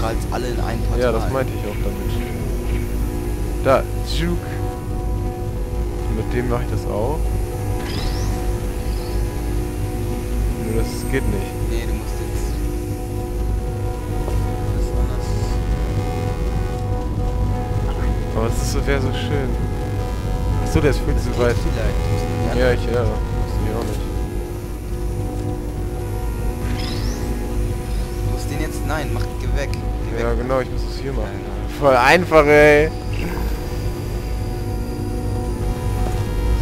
strahlt alle in einen Portal. Ja, das meinte ich auch damit. Da, Juke. Mit dem mache ich das auch. Nur das geht nicht. Nee, du musst jetzt... Das ist anders. Aber es ist- wäre so schön. Achso, der ist viel zu weit. Vielleicht. Ja, ich, ja. Ich auch nicht. Du musst den jetzt... Nein, mach, geh weg. Geh weg. Ja, genau, ich muss es hier machen. Ja, Voll einfach, ey.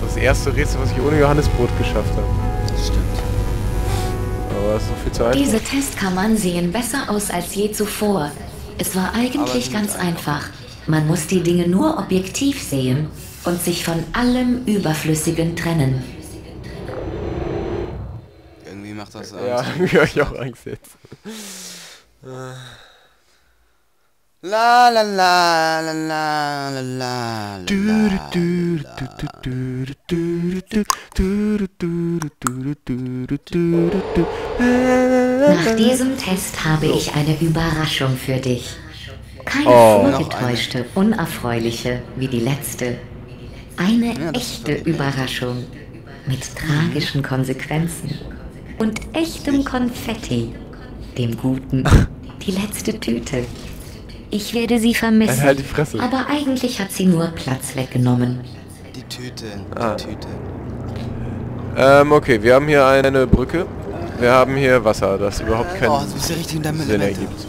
Das ist das erste Rätsel, was ich ohne Johannesbrot geschafft habe. das stimmt. Aber es ist so viel zu einfach. Diese Testkammern sehen besser aus als je zuvor. Es war eigentlich ganz einfach. Man muss die Dinge nur objektiv sehen und sich von allem Überflüssigen trennen. Irgendwie macht das Ja, Angst. mir hab ich auch Angst jetzt. La la la la la la la Nach diesem Test habe ich eine Überraschung für dich. Keine Oh. vorgetäuschte, unerfreuliche wie die letzte. Eine Ja, echte Überraschung mit tragischen Konsequenzen und echtem Konfetti. Dem Guten. Die letzte Tüte. Ich werde sie vermissen. Halt die Fresse. Aber eigentlich hat sie nur Platz weggenommen. Die Tüte, die Ah. Tüte. Ähm, okay, wir haben hier eine Brücke. Wir haben hier Wasser, das überhaupt keinen Oh, Sinn ergibt.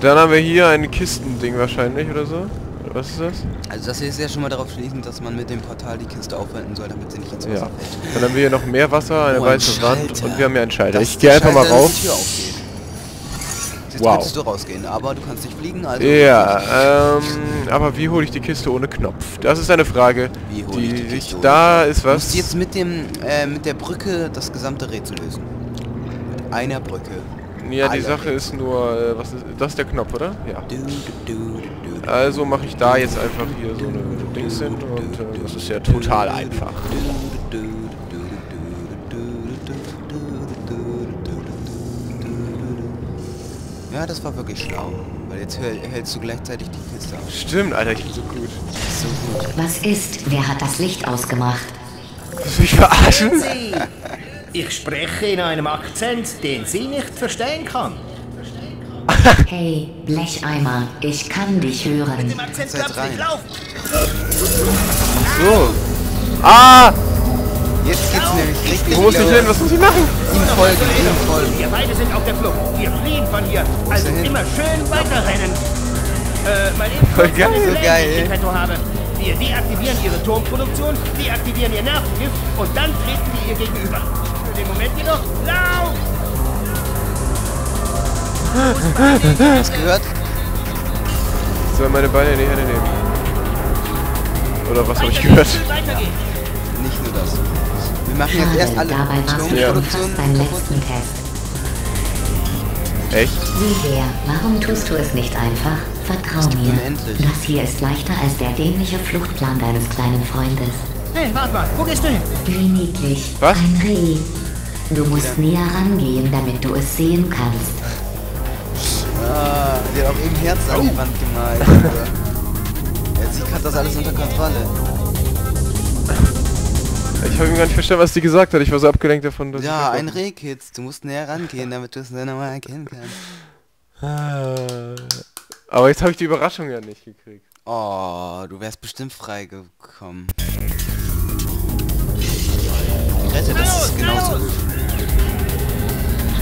Dann haben wir hier ein Kistending wahrscheinlich oder so. Was ist das? Also das ist ja schon mal darauf schließend, dass man mit dem Portal die Kiste aufwenden soll, damit sie nicht ins Wasser Ja. fällt. Dann haben wir hier noch mehr Wasser, eine Oh, ein weiße Wand Schalter. und wir haben hier einen Schalter. Das ich gehe einfach mal Schalter, rauf. Die. Jetzt Wow. könntest du rausgehen, aber du kannst nicht fliegen, also... Ja, ähm, aber wie hole ich die Kiste ohne Knopf? Das ist eine Frage, Wie ich die die sich... Kiste ohne Da ist Du was... musst jetzt mit dem, äh, mit der Brücke das gesamte Rätsel lösen. Mit einer Brücke. Ja, die Sache ist nur... Äh, was ist... Das ist der Knopf, oder? Ja. Du, du, du, du, du. Also mache ich da jetzt einfach hier so eine Dings hin und äh, das ist ja total einfach. Ja, das war wirklich schlau. Weil jetzt häl- hältst du gleichzeitig die Kiste auf. Stimmt, Alter, ich bin so gut. So gut. Was ist? Wer hat das Licht ausgemacht? Mich verarschen? Sie! Ich spreche in einem Akzent, den sie nicht verstehen kann. Hey, Blecheimer, ich kann dich hören. Im Akzent Seid klappt's rein. nicht. Lauf! So, Ah! Jetzt geht's nämlich richtig Wo muss ich hin? Was muss ich machen? Ihm folgen, ihm folgen. Wir beide sind auf der Flucht. Wir fliehen von hier. Also er hin? immer schön weiterrennen. Äh, mal eben Voll geil. So geil. ich petto habe. Wir deaktivieren ihre Turmproduktion, deaktivieren ihr Nervengift und dann treten wir ihr gegenüber. Für den Moment jedoch, lauf! Hast gehört? Ich soll meine Beine in die Hände nehmen. Oder was habe ich gehört? Nicht nur das. Machen jetzt erst alle dabei warst du schon Turmproduktionen fast beim kaputt. letzten Test. Echt? Sieh her, warum tust du es nicht einfach? Vertrau mir. unendlich. Das hier ist leichter als der dämliche Fluchtplan deines kleinen Freundes. Hey, warte mal, wo gehst du hin? Wie niedlich. Was? Ein Reh. Du musst näher rangehen, damit du es sehen kannst. Ah, der hat auch eben Herz an die Wand gemalt. ja, sie hat das alles unter Kontrolle. Ich habe ihm gar nicht verstanden, was die gesagt hat. Ich war so abgelenkt davon, dass Ja, ein Rehkitz. Du musst näher rangehen, damit du es dann nochmal erkennen kannst. Ah. Aber jetzt habe ich die Überraschung ja nicht gekriegt. Oh, du wärst bestimmt freigekommen. Rette, das ist genauso.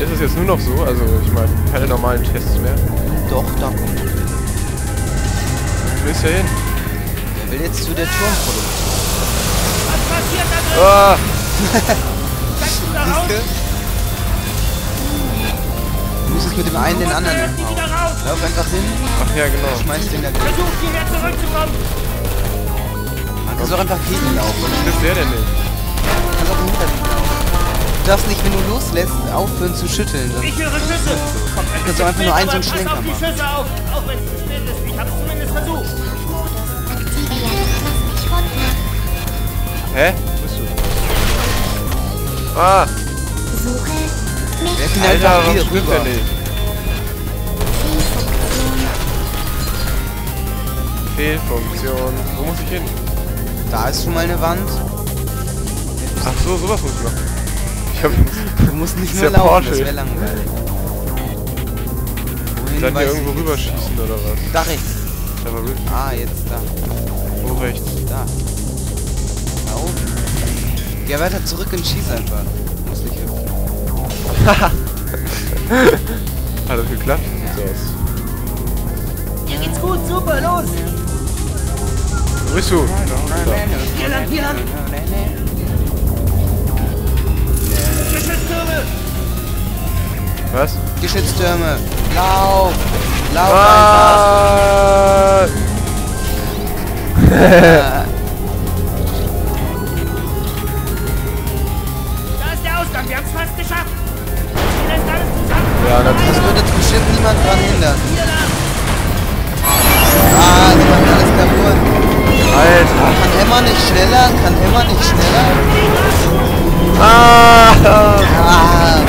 Ist es jetzt nur noch so? Also, ich meine, keine normalen Tests mehr. Doch, da kommt. Du willst ja hin. Der will jetzt zu der Turmproduktion. Was passiert da drin? Kannst du da raus? Siehste? Du musst jetzt mit dem einen den anderen raus! Lauf einfach hin, Ach ja, genau. schmeiß den da drin. Versuch hierher zurückzukommen! Man kann auch einfach gegen laufen. Stimmt der denn nicht? Du kannst auch hinter ihm laufen. Du darfst nicht, wenn du loslässt, aufhören zu schütteln. Sonst Ich höre Schüsse! Kommt kannst du einfach nur einen so einen Schlenker Pass auf die. Schüsse auf! Auch wenn es zu spät ist. Ich hab's zumindest versucht. Hä? Wo bist du? Ah! Werf ihn Alter, hier stimmt der nicht? Fehlfunktion. Wo muss ich hin? Da ist schon mal eine Wand. Ach so, sowas muss ich machen. Ich hab... Du musst nicht ja laufen, Porsche. das wäre langweilig. Wohin Dann hier irgendwo rüberschießen oder was? Da rechts. Ah, jetzt da. Wo rechts? Da Geh weiter zurück und schieß einfach. Muss nicht hüpfen. Hat das geklappt? Sieht so aus. Mir geht's gut, super, los! Wo bist du? Hier lang, hier lang! Geschütztürme! Was? Geschütztürme. Lauf. Lauf Ah! wir haben's fast geschafft! Ja, Das wird jetzt bestimmt niemand dran hindern. Ah, die machen alles kaputt. Alter. Kann Emma nicht schneller? Kann Emma nicht schneller? Ah! Ah.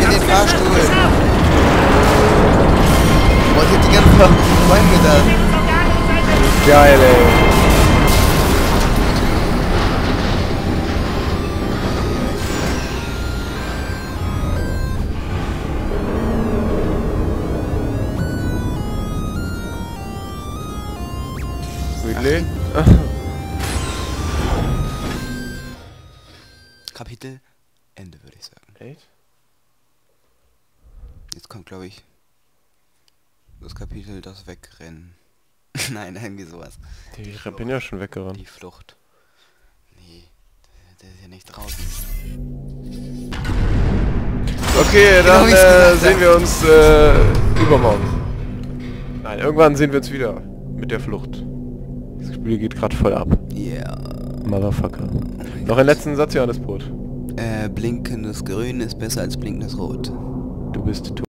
In den Fahrstuhl. Oh, ich hab die ganzen Bäume da. Geil, ey. Really? Kapitel Ende, würde ich sagen. Echt? Jetzt kommt, glaube ich, das Kapitel das Wegrennen. Nein, irgendwie sowas. Ich bin ja schon weggerannt. Die Flucht. Nee, der, ist ja nicht draußen. Okay, Genau, dann äh, sehen wir uns äh, übermorgen. Nein, irgendwann sehen wir uns wieder mit der Flucht. Das Spiel geht gerade voll ab. Yeah. Motherfucker. Oh Noch einen letzten Satz, Johannes Brot. Äh, blinkendes Grün ist besser als blinkendes Rot. Du bist tot.